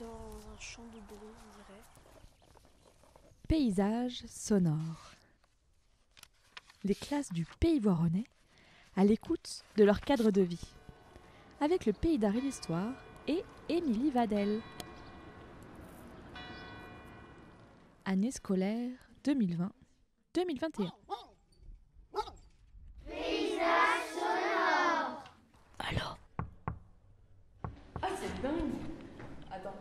dans un champ de blé, on dirait. Paysage sonore. Les classes du Pays Voironnais à l'écoute de leur cadre de vie. Avec le Pays d'art et d'histoire et Émilie Vadel. Année scolaire 2020-2021. Alors Ah, c'est dingue Attends.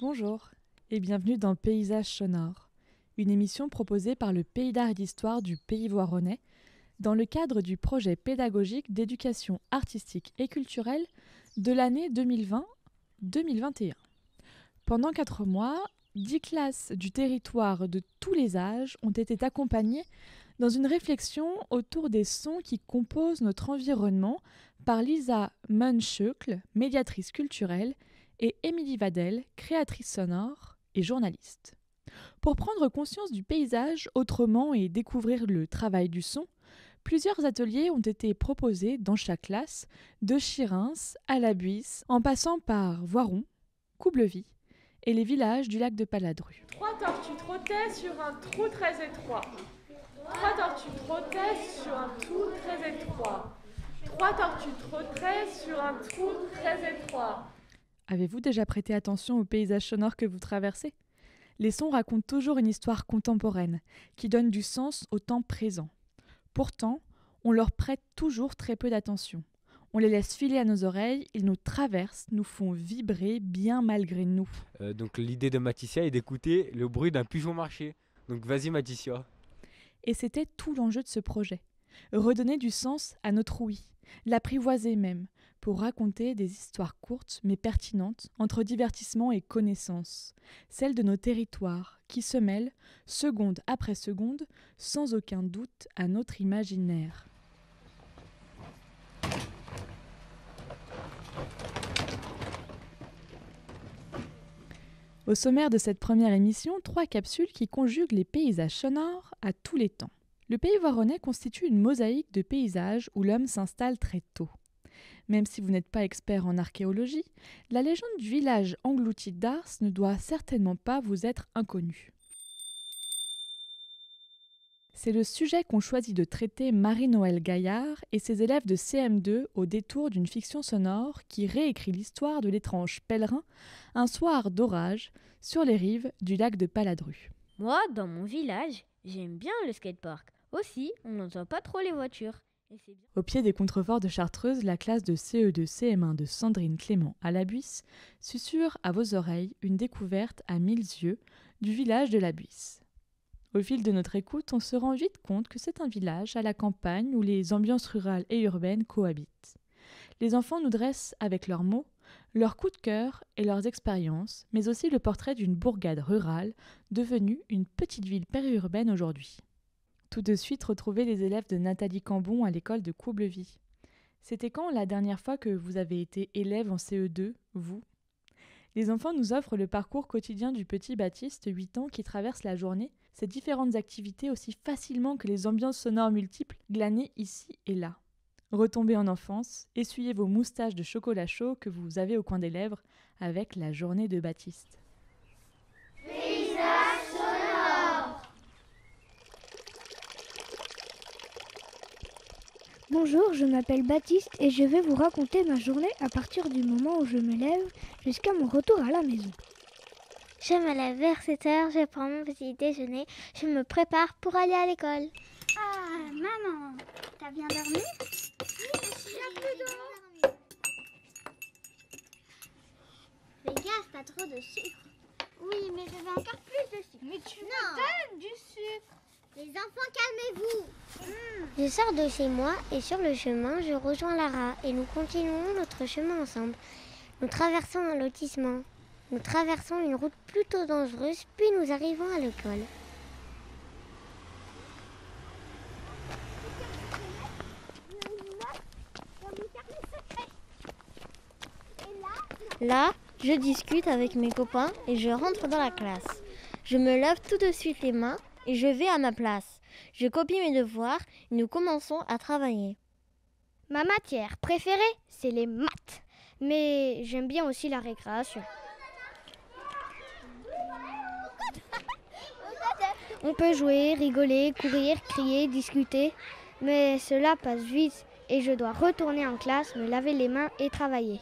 Bonjour et bienvenue dans Paysage sonore, une émission proposée par le Pays d'art et d'histoire du Pays Voironnais dans le cadre du projet pédagogique d'éducation artistique et culturelle de l'année 2020-2021. Pendant quatre mois, dix classes du territoire de tous les âges ont été accompagnées dans une réflexion autour des sons qui composent notre environnement par Lisa Munschöckl, médiatrice culturelle, et Émilie Vadel, créatrice sonore et journaliste. Pour prendre conscience du paysage autrement et découvrir le travail du son, plusieurs ateliers ont été proposés dans chaque classe, de Chirins à la Buisse, en passant par Voiron, Coublevie et les villages du lac de Paladru. Trois tortues trottaient sur un trou très étroit. Trois tortues trottaient sur un trou très étroit. Trois tortues trottaient sur un trou très étroit. Avez-vous déjà prêté attention au paysage sonore que vous traversez? Les sons racontent toujours une histoire contemporaine, qui donne du sens au temps présent. Pourtant, on leur prête toujours très peu d'attention. On les laisse filer à nos oreilles, ils nous traversent, nous font vibrer bien malgré nous. Euh, donc l'idée de Mathisia est d'écouter le bruit d'un pigeon marché. Donc vas-y Mathisia. Et c'était tout l'enjeu de ce projet. Redonner du sens à notre ouïe, l'apprivoiser même, pour raconter des histoires courtes mais pertinentes entre divertissement et connaissance, celles de nos territoires qui se mêlent, seconde après seconde, sans aucun doute à notre imaginaire. Au sommaire de cette première émission, trois capsules qui conjuguent les paysages sonores à tous les temps. Le pays voironnais constitue une mosaïque de paysages où l'homme s'installe très tôt. Même si vous n'êtes pas expert en archéologie, la légende du village englouti d'Ars ne doit certainement pas vous être inconnue. C'est le sujet qu'ont choisi de traiter Marie-Noël Gaillard et ses élèves de CM2 au détour d'une fiction sonore qui réécrit l'histoire de l'étrange pèlerin un soir d'orage sur les rives du lac de Paladru. Moi, dans mon village, j'aime bien le skatepark. Aussi, on n'entend pas trop les voitures. Au pied des contreforts de Chartreuse, la classe de CE2 CM1 de Sandrine Clément à la Buisse susurre à vos oreilles une découverte à mille yeux du village de la Buisse. Au fil de notre écoute, on se rend vite compte que c'est un village à la campagne où les ambiances rurales et urbaines cohabitent. Les enfants nous dressent avec leurs mots leurs coups de cœur et leurs expériences, mais aussi le portrait d'une bourgade rurale devenue une petite ville périurbaine aujourd'hui. Tout de suite, retrouvez les élèves de Nathalie Cambon à l'école de Coublevie. C'était quand la dernière fois que vous avez été élève en CE2, vous? Les enfants nous offrent le parcours quotidien du petit Baptiste, 8 ans, qui traverse la journée, ces différentes activités aussi facilement que les ambiances sonores multiples glanées ici et là. Retombez en enfance, essuyez vos moustaches de chocolat chaud que vous avez au coin des lèvres avec la journée de Baptiste. Bonjour, je m'appelle Baptiste et je vais vous raconter ma journée à partir du moment où je me lève jusqu'à mon retour à la maison. Je me lève vers 7 heures, je prends mon petit déjeuner, je me prépare pour aller à l'école. Ah, maman, t'as bien dormi? Fais gaffe, pas trop de sucre. Oui, mais je veux encore plus de sucre. Mais tu me donnes du sucre. Les enfants, calmez-vous. Je sors de chez moi et sur le chemin, je rejoins Lara et nous continuons notre chemin ensemble. Nous traversons un lotissement. Nous traversons une route plutôt dangereuse, puis nous arrivons à l'école. Là, je discute avec mes copains et je rentre dans la classe. Je me lave tout de suite les mains je vais à ma place. Je copie mes devoirs et nous commençons à travailler. Ma matière préférée, c'est les maths. Mais j'aime bien aussi la récréation. On peut jouer, rigoler, courir, crier, discuter, mais cela passe vite et je dois retourner en classe, me laver les mains et travailler.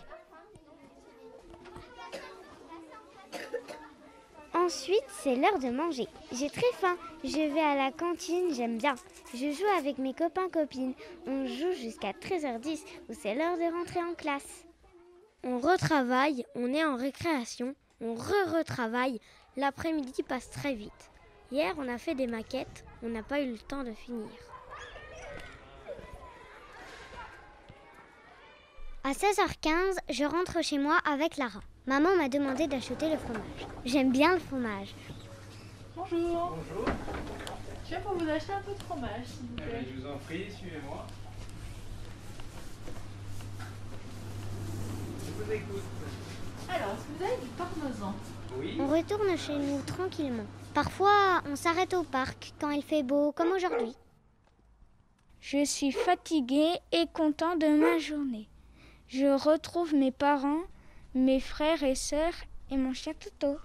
Ensuite, c'est l'heure de manger. J'ai très faim. Je vais à la cantine, j'aime bien. Je joue avec mes copains-copines. On joue jusqu'à 13h10 où c'est l'heure de rentrer en classe. On retravaille, on est en récréation, on re-retravaille. L'après-midi passe très vite. Hier, on a fait des maquettes, on n'a pas eu le temps de finir. À 16h15, je rentre chez moi avec Lara. Maman m'a demandé d'acheter le fromage. J'aime bien le fromage. Bonjour. Bonjour. Je viens pour vous acheter un peu de fromage, s'il vous plaît. je vous en prie, suivez-moi. Je vous écoute. Alors, est-ce que vous avez du parmesan? Oui. On retourne chez nous tranquillement. Parfois, on s'arrête au parc quand il fait beau, comme aujourd'hui. Je suis fatiguée et content de ma journée. Je retrouve mes parents, mes frères et sœurs et mon chien Toto.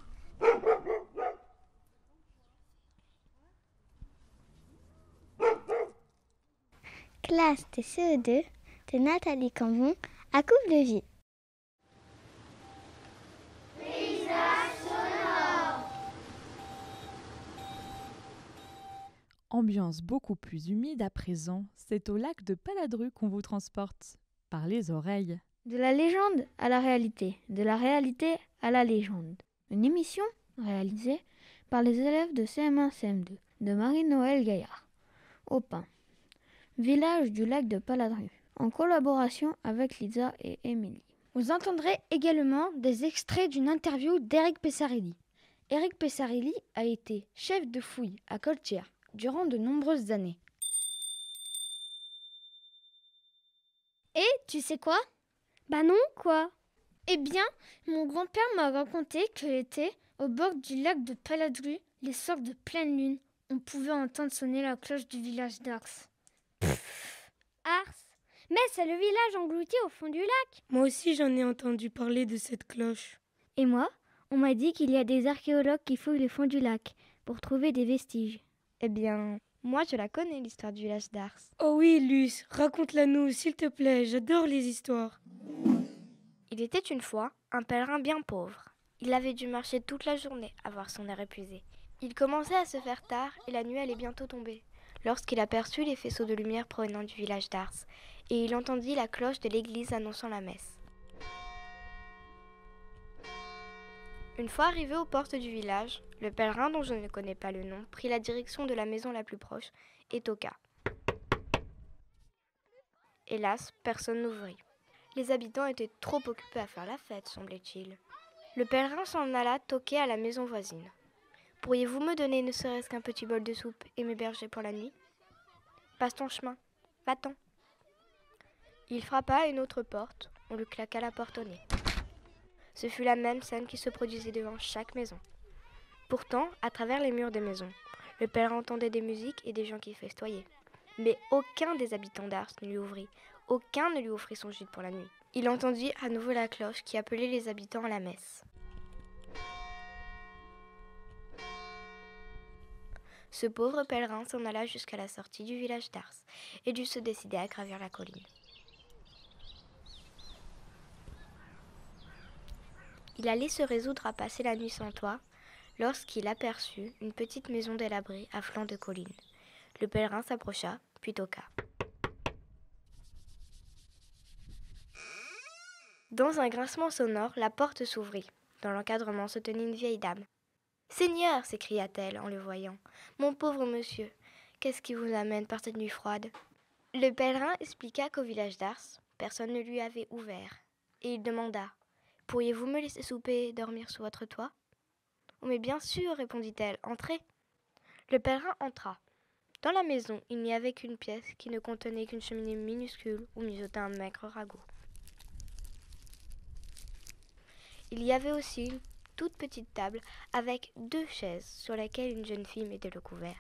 Classe de CE2 de Nathalie Cambon à Coupe de Vie. Ambiance beaucoup plus humide à présent, c'est au lac de Paladru qu'on vous transporte, par les oreilles. De la légende à la réalité, de la réalité à la légende. Une émission réalisée par les élèves de CM1-CM2 de Marie-Noël Gaillard, au Pin, village du lac de Paladru, en collaboration avec Lisa et Émilie. Vous entendrez également des extraits d'une interview d'Éric Pessarelli. Éric Pessarelli a été chef de fouille à Coltière durant de nombreuses années. Et tu sais quoi? Bah non, quoi Eh bien, mon grand-père m'a raconté que l'été, au bord du lac de Paladru, les soirs de pleine lune, on pouvait entendre sonner la cloche du village d'Ars. Ars Mais c'est le village englouti au fond du lac Moi aussi j'en ai entendu parler de cette cloche. Et moi, on m'a dit qu'il y a des archéologues qui fouillent les fonds du lac pour trouver des vestiges. Eh bien, moi je la connais l'histoire du village d'Ars. Oh oui, Luce, raconte-la nous, s'il te plaît, j'adore les histoires. Il était une fois un pèlerin bien pauvre. Il avait dû marcher toute la journée à voir son air épuisé. Il commençait à se faire tard et la nuit allait bientôt tomber, lorsqu'il aperçut les faisceaux de lumière provenant du village d'Ars, et il entendit la cloche de l'église annonçant la messe. Une fois arrivé aux portes du village, le pèlerin dont je ne connais pas le nom prit la direction de la maison la plus proche et toqua. Hélas, personne n'ouvrit. Les habitants étaient trop occupés à faire la fête, semblait-il. Le pèlerin s'en alla toquer à la maison voisine. Pourriez-vous me donner ne serait-ce qu'un petit bol de soupe et m'héberger pour la nuit? Passe ton chemin, va-t'en. Il frappa à une autre porte, on lui claqua la porte au nez. Ce fut la même scène qui se produisait devant chaque maison. Pourtant, à travers les murs des maisons, le pèlerin entendait des musiques et des gens qui festoyaient. Mais aucun des habitants d'Ars ne lui ouvrit, aucun ne lui offrit son gîte pour la nuit. Il entendit à nouveau la cloche qui appelait les habitants à la messe. Ce pauvre pèlerin s'en alla jusqu'à la sortie du village d'Ars et dut se décider à gravir la colline. Il allait se résoudre à passer la nuit sans toit lorsqu'il aperçut une petite maison délabrée à flanc de colline. Le pèlerin s'approcha, puis toqua. Dans un grincement sonore, la porte s'ouvrit. Dans l'encadrement se tenait une vieille dame. Seigneur, s'écria-t-elle en le voyant, mon pauvre monsieur, qu'est-ce qui vous amène par cette nuit froide? Le pèlerin expliqua qu'au village d'Ars, personne ne lui avait ouvert, et il demanda Pourriez-vous me laisser souper et dormir sous votre toit? Oh, mais bien sûr, répondit-elle, entrez. Le pèlerin entra. Dans la maison, il n'y avait qu'une pièce qui ne contenait qu'une cheminée minuscule où mijotait un maigre ragoût. Il y avait aussi une toute petite table avec deux chaises sur lesquelles une jeune fille mettait le couvert.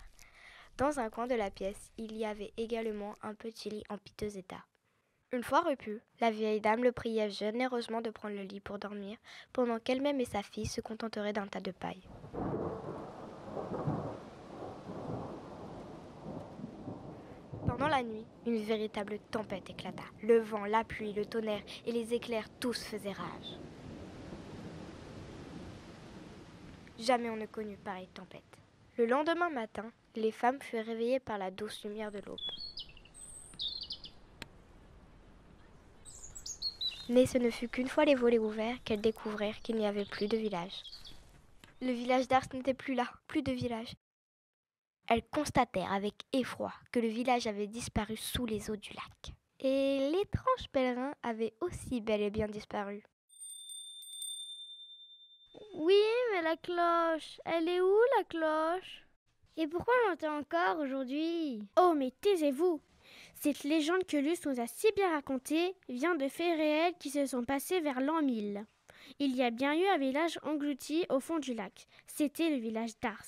Dans un coin de la pièce, il y avait également un petit lit en piteux état. Une fois repu, la vieille dame le priait généreusement de prendre le lit pour dormir, pendant qu'elle-même et sa fille se contenteraient d'un tas de paille. Pendant la nuit, une véritable tempête éclata. Le vent, la pluie, le tonnerre et les éclairs tous faisaient rage. Jamais on ne connut pareille tempête. Le lendemain matin, les femmes furent réveillées par la douce lumière de l'aube. Mais ce ne fut qu'une fois les volets ouverts qu'elles découvrirent qu'il n'y avait plus de village. Le village d'Ars n'était plus là, plus de village. Elles constatèrent avec effroi que le village avait disparu sous les eaux du lac. Et l'étrange pèlerin avait aussi bel et bien disparu. Oui, mais la cloche, elle est où la cloche? Et pourquoi on l'entend encore aujourd'hui? Oh, mais taisez-vous Cette légende que Luce nous a si bien racontée vient de faits réels qui se sont passés vers l'an 1000. Il y a bien eu un village englouti au fond du lac. C'était le village d'Ars.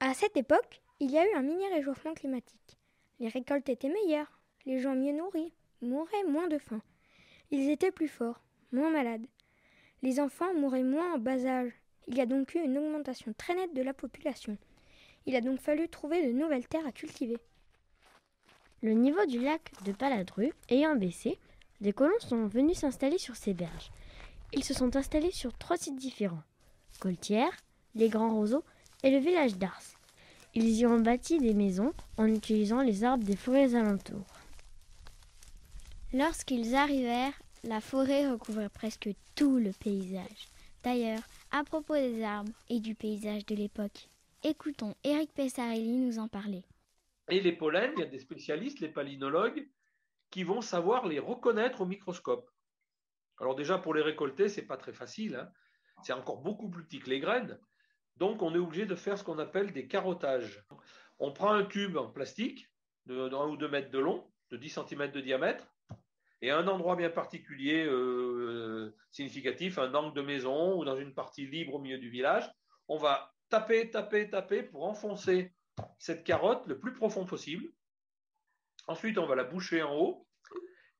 À cette époque, il y a eu un mini réchauffement climatique. Les récoltes étaient meilleures, les gens mieux nourris, mouraient moins de faim. Ils étaient plus forts, moins malades. Les enfants mouraient moins en bas âge. Il y a donc eu une augmentation très nette de la population. Il a donc fallu trouver de nouvelles terres à cultiver. Le niveau du lac de Paladru ayant baissé, des colons sont venus s'installer sur ces berges. Ils se sont installés sur trois sites différents Coltière, les Grands Roseaux et le village d'Ars. Ils y ont bâti des maisons en utilisant les arbres des forêts alentours. Lorsqu'ils arrivèrent, la forêt recouvrait presque tout le paysage. D'ailleurs, à propos des arbres et du paysage de l'époque, écoutons Eric Pessarelli nous en parler. Et les pollens, il y a des spécialistes, les palynologues, qui vont savoir les reconnaître au microscope. Alors déjà, pour les récolter, c'est pas très facile. Hein. C'est encore beaucoup plus petit que les graines. Donc, on est obligé de faire ce qu'on appelle des carottages. On prend un tube en plastique de 1 ou 2 mètres de long, de 10 cm de diamètre, et à un endroit bien particulier euh, significatif, un angle de maison ou dans une partie libre au milieu du village, on va taper, taper, taper pour enfoncer cette carotte le plus profond possible. Ensuite, on va la boucher en haut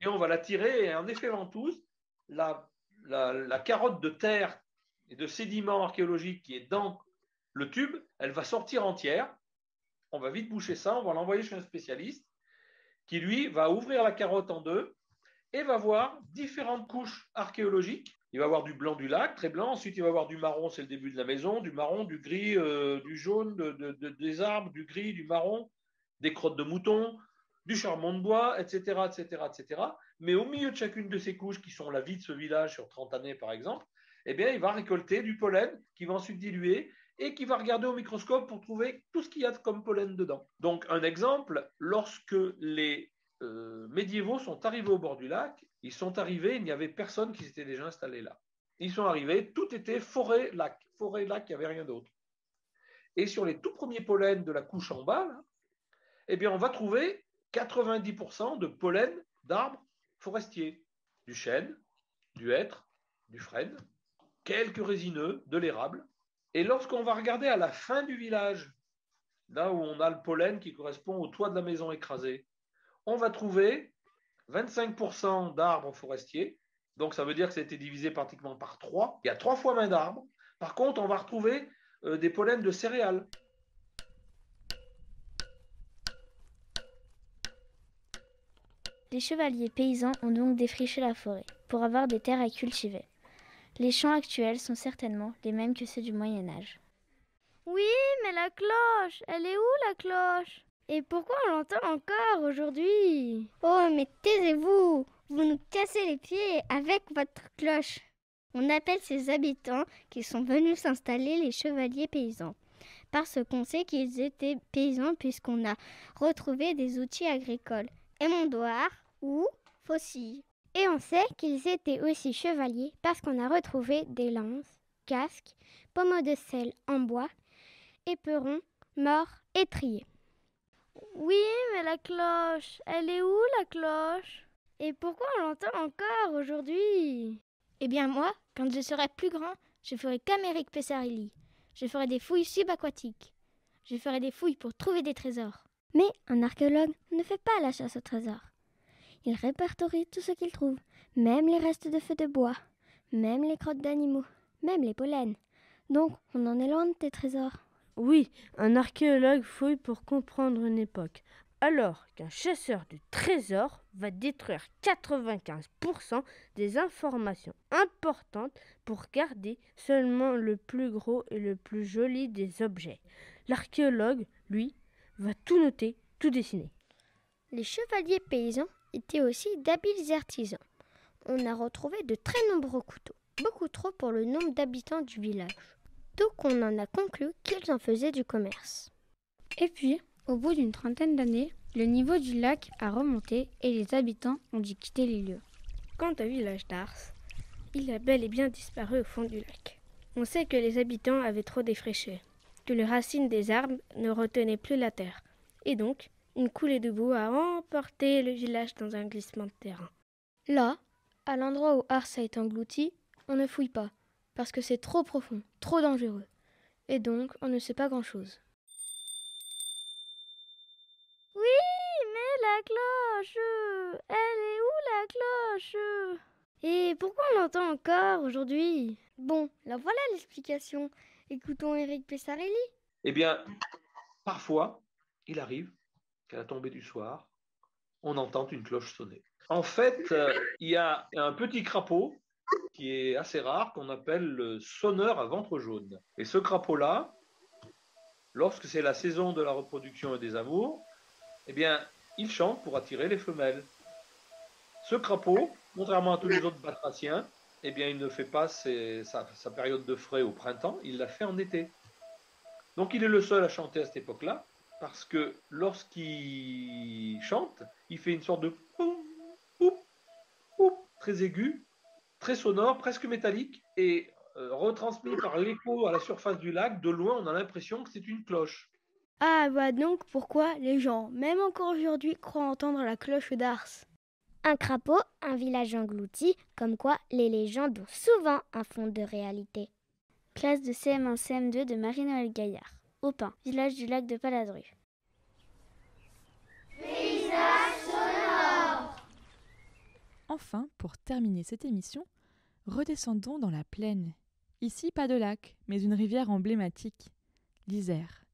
et on va la tirer. Et en effet, ventouse, la, la, la carotte de terre et de sédiments archéologiques qui est dans le tube, elle va sortir entière. On va vite boucher ça, on va l'envoyer chez un spécialiste qui, lui, va ouvrir la carotte en deux et va voir différentes couches archéologiques. Il va voir du blanc du lac, très blanc. Ensuite, il va voir du marron, c'est le début de la maison, du marron, du gris, euh, du jaune, de, des arbres, du gris, du marron, des crottes de moutons, du charbon de bois, etc., etc., etc. Mais au milieu de chacune de ces couches, qui sont la vie de ce village sur 30 années, par exemple, eh bien, il va récolter du pollen qui va ensuite diluer et qui va regarder au microscope pour trouver tout ce qu'il y a comme pollen dedans. Donc, un exemple, lorsque les euh, médiévaux sont arrivés au bord du lac, ils sont arrivés, il n'y avait personne qui s'était déjà installé là. Ils sont arrivés, tout était forêt-lac. Forêt-lac, il n'y avait rien d'autre. Et sur les tout premiers pollens de la couche en bas, eh bien, on va trouver 90% de pollen d'arbres forestiers, du chêne, du hêtre, du frêne, quelques résineux, de l'érable. Et lorsqu'on va regarder à la fin du village, là où on a le pollen qui correspond au toit de la maison écrasée, on va trouver 25% d'arbres forestiers. Donc ça veut dire que ça a été divisé pratiquement par 3. Il y a trois fois moins d'arbres. Par contre, on va retrouver euh, des pollens de céréales. Les chevaliers paysans ont donc défriché la forêt pour avoir des terres à cultiver. Les champs actuels sont certainement les mêmes que ceux du Moyen Âge. Oui, mais la cloche, elle est où la cloche? Et pourquoi on l'entend encore aujourd'hui? Oh, mais taisez-vous Vous nous cassez les pieds avec votre cloche. On appelle ces habitants qui sont venus s'installer les chevaliers paysans. Parce qu'on sait qu'ils étaient paysans puisqu'on a retrouvé des outils agricoles. Émondoirs ou faucilles. Et on sait qu'ils étaient aussi chevaliers parce qu'on a retrouvé des lances, casques, pommeaux de sel en bois, éperons, morts et triés. Oui, mais la cloche, elle est où la cloche? Et pourquoi on l'entend encore aujourd'hui? Eh bien moi, quand je serai plus grand, je ferai comme Eric Pessarelli. Je ferai des fouilles subaquatiques. Je ferai des fouilles pour trouver des trésors. Mais un archéologue ne fait pas la chasse au trésor. Ils répertorient tout ce qu'ils trouvent, même les restes de feux de bois, même les crottes d'animaux, même les pollens. Donc, on en est loin de tes trésors. Oui, un archéologue fouille pour comprendre une époque, alors qu'un chasseur de trésors va détruire 95% des informations importantes pour garder seulement le plus gros et le plus joli des objets. L'archéologue, lui, va tout noter, tout dessiner. Les chevaliers paysans étaient aussi d'habiles artisans. On a retrouvé de très nombreux couteaux, beaucoup trop pour le nombre d'habitants du village. Donc on en a conclu qu'ils en faisaient du commerce. Et puis, au bout d'une trentaine d'années, le niveau du lac a remonté et les habitants ont dû quitter les lieux. Quant au village d'Ars, il a bel et bien disparu au fond du lac. On sait que les habitants avaient trop défraîché, que les racines des arbres ne retenaient plus la terre, et donc une coulée de boue a emporté le village dans un glissement de terrain. Là, à l'endroit où Ars a été englouti, on ne fouille pas, parce que c'est trop profond, trop dangereux. Et donc, on ne sait pas grand-chose. Oui, mais la cloche Elle est où la cloche? Et pourquoi on l'entend encore aujourd'hui? Bon, là voilà l'explication. Écoutons Eric Pessarelli. Eh bien, parfois, il arrive qu'à la tombée du soir, on entend une cloche sonner. En fait, euh, il y a un petit crapaud qui est assez rare, qu'on appelle le sonneur à ventre jaune. Et ce crapaud-là, lorsque c'est la saison de la reproduction et des amours, eh bien, il chante pour attirer les femelles. Ce crapaud, contrairement à tous les autres batraciens, eh bien, il ne fait pas sa, période de frais au printemps, il la fait en été. Donc, il est le seul à chanter à cette époque-là, parce que lorsqu'il chante, il fait une sorte de très aigu, très sonore, presque métallique, et euh, retransmis par l'écho à la surface du lac, de loin, on a l'impression que c'est une cloche. Ah bah donc pourquoi les gens, même encore aujourd'hui, croient entendre la cloche d'Ars? Un crapaud, un village englouti, comme quoi les légendes ont souvent un fond de réalité. Classe de CM1 CM2 de Marie-Noël Gaillard. Aupin, village du lac de Paladru. Enfin, pour terminer cette émission, redescendons dans la plaine. Ici, pas de lac, mais une rivière emblématique, l'Isère.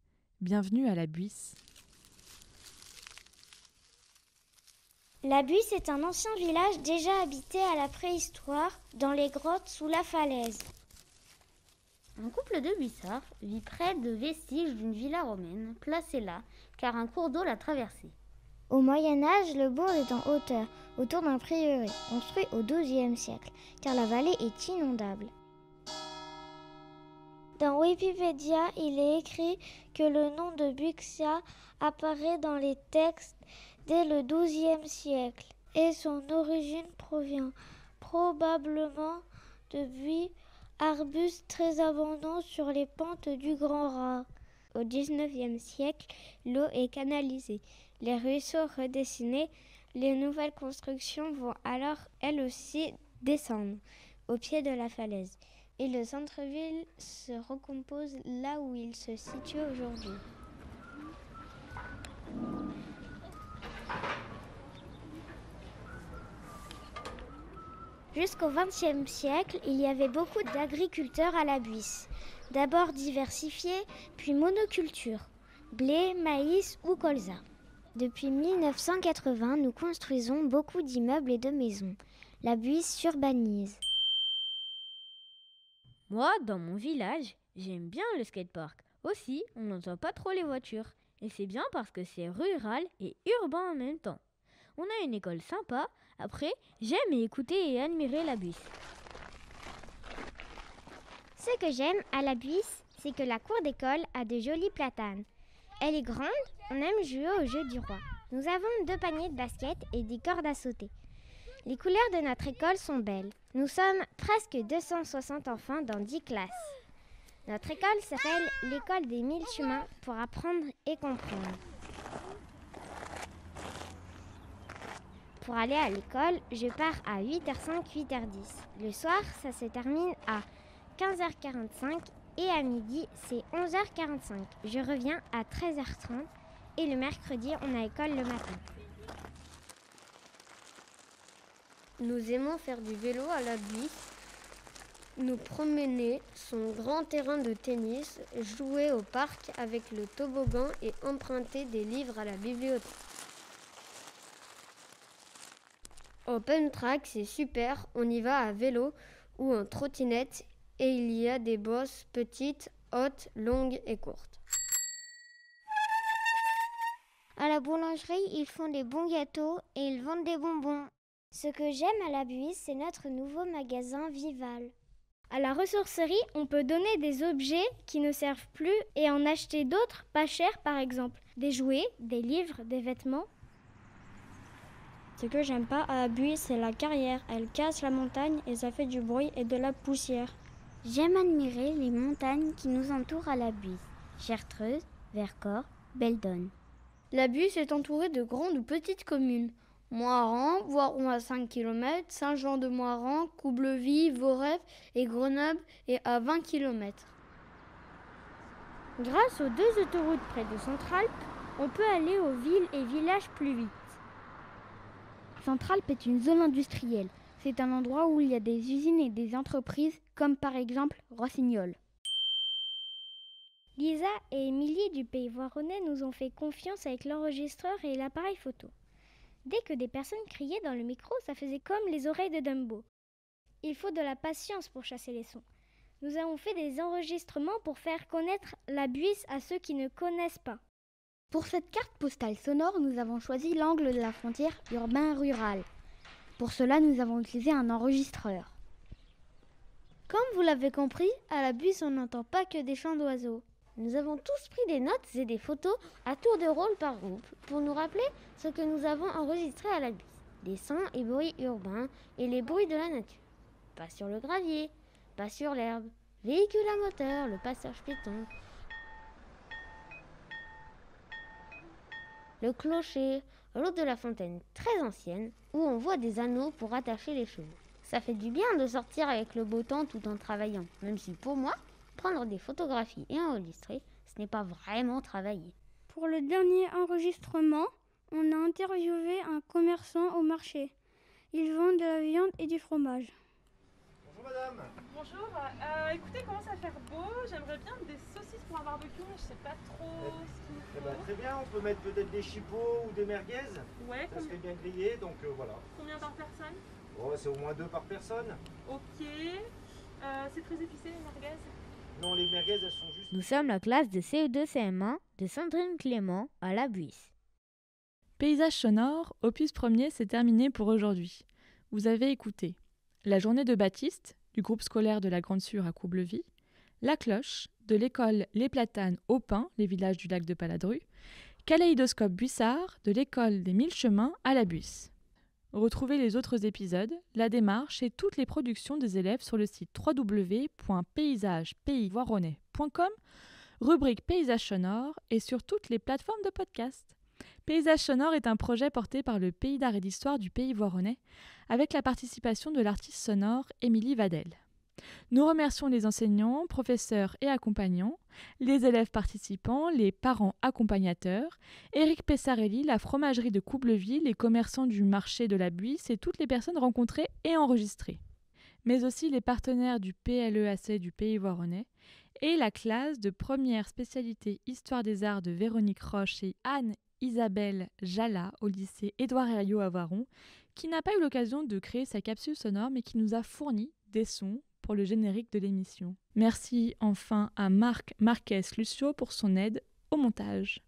Bienvenue à la Buisse. La Buisse est un ancien village déjà habité à la préhistoire dans les grottes sous la falaise. Un couple de buissards vit près de vestiges d'une villa romaine placée là car un cours d'eau l'a traversée. Au Moyen Âge, le bourg est en hauteur, autour d'un prieuré, construit au XIIe siècle, car la vallée est inondable. Dans Wikipédia, il est écrit que le nom de Buxia apparaît dans les textes dès le XIIe siècle, et son origine provient probablement de buis, arbustes très abondants sur les pentes du Grand Raz. Au XIXe siècle, l'eau est canalisée, les ruisseaux redessinés, les nouvelles constructions vont alors elles aussi descendre au pied de la falaise et le centre-ville se recompose là où il se situe aujourd'hui. Jusqu'au XXe siècle, il y avait beaucoup d'agriculteurs à la Buisse. D'abord diversifiés, puis monoculture, blé, maïs ou colza. Depuis 1980, nous construisons beaucoup d'immeubles et de maisons. La Buisse s'urbanise. Moi, dans mon village, j'aime bien le skatepark. Aussi, on n'entend pas trop les voitures. Et c'est bien parce que c'est rural et urbain en même temps. On a une école sympa. Après, j'aime écouter et admirer la Buisse. Ce que j'aime à la Buisse, c'est que la cour d'école a de jolis platanes. Elle est grande, on aime jouer au jeu du roi. Nous avons deux paniers de basket et des cordes à sauter. Les couleurs de notre école sont belles. Nous sommes presque 260 enfants dans 10 classes. Notre école s'appelle l'école des mille chemins pour apprendre et comprendre. Pour aller à l'école, je pars à 8h05, 8h10. Le soir, ça se termine à 15h45 et à midi, c'est 11h45. Je reviens à 13h30 et le mercredi, on a école le matin. Nous aimons faire du vélo à la Buisse, nous promener son grand terrain de tennis, jouer au parc avec le toboggan et emprunter des livres à la bibliothèque. Open track, c'est super, on y va à vélo ou en trottinette et il y a des bosses petites, hautes, longues et courtes. À la boulangerie, ils font des bons gâteaux et ils vendent des bonbons. Ce que j'aime à la Buisse, c'est notre nouveau magasin Vival. À la ressourcerie, on peut donner des objets qui ne servent plus et en acheter d'autres pas chers par exemple. Des jouets, des livres, des vêtements. Ce que j'aime pas à la Buisse, c'est la carrière. Elle casse la montagne et ça fait du bruit et de la poussière. J'aime admirer les montagnes qui nous entourent à la Buisse. Chartreuse, Vercors, Beldon. La Buisse est entourée de grandes ou petites communes. Moiran, Voiron à 5 km, Saint-Jean-de-Moiran, Coublevis, Voref et Grenoble est à 20 km. Grâce aux deux autoroutes près de Centralpe, on peut aller aux villes et villages plus vite. Centralpe est une zone industrielle. C'est un endroit où il y a des usines et des entreprises, comme par exemple Rossignol. Lisa et Émilie du Pays Voironnais nous ont fait confiance avec l'enregistreur et l'appareil photo. Dès que des personnes criaient dans le micro, ça faisait comme les oreilles de Dumbo. Il faut de la patience pour chasser les sons. Nous avons fait des enregistrements pour faire connaître la Buisse à ceux qui ne connaissent pas. Pour cette carte postale sonore, nous avons choisi l'angle de la frontière urbain-rural. Pour cela, nous avons utilisé un enregistreur. Comme vous l'avez compris, à la Buisse, on n'entend pas que des chants d'oiseaux. Nous avons tous pris des notes et des photos à tour de rôle par groupe pour nous rappeler ce que nous avons enregistré à la buse. Les sons et bruits urbains et les bruits de la nature. Pas sur le gravier, pas sur l'herbe, véhicule à moteur, le passage piéton, le clocher, l'eau de la fontaine très ancienne où on voit des anneaux pour attacher les chevaux. Ça fait du bien de sortir avec le beau temps tout en travaillant, même si pour moi, prendre des photographies et enregistrer, ce n'est pas vraiment travailler. Pour le dernier enregistrement, on a interviewé un commerçant au marché. Il vend de la viande et du fromage. Bonjour madame. Bonjour, euh, écoutez, commence à faire beau? J'aimerais bien des saucisses pour un barbecue, mais je sais pas trop ce qu'il Eh faut. ben, très bien, on peut mettre peut-être des chipots ou des merguez. Ouais, Ça com- serait bien grillé, donc euh, voilà. Combien par personne? Bon, c'est au moins deux par personne. Ok. Euh, c'est très épicé les merguez Non, les merguez, elles sont juste. Nous sommes la classe de CE2-CM1 de Sandrine Clément à la Buisse. Paysage sonore, opus premier, c'est terminé pour aujourd'hui. Vous avez écouté La journée de Baptiste, du groupe scolaire de la Grande Sûre à Coublevis, La cloche, de l'école Les Platanes au Pin, les villages du lac de Paladru, Kaléidoscope Buissard, de l'école des Mille Chemins à la Buisse. Retrouvez les autres épisodes, la démarche et toutes les productions des élèves sur le site www.paysagepayvoironnais.com, rubrique Paysage sonore et sur toutes les plateformes de podcast. Paysage sonore est un projet porté par le Pays d'art et d'histoire du Pays voironnais avec la participation de l'artiste sonore Émilie Vadel. Nous remercions les enseignants, professeurs et accompagnants, les élèves participants, les parents accompagnateurs, Éric Pessarelli, la fromagerie de Coublevis, les commerçants du marché de la Buisse et toutes les personnes rencontrées et enregistrées. Mais aussi les partenaires du PLEAC du Pays voironnais et la classe de première spécialité Histoire des arts de Véronique Roche et Anne Isabelle Jala au lycée Édouard Herriot à Varon, qui n'a pas eu l'occasion de créer sa capsule sonore mais qui nous a fourni des sons pour le générique de l'émission. Merci enfin à Marc Marquez Lucio pour son aide au montage.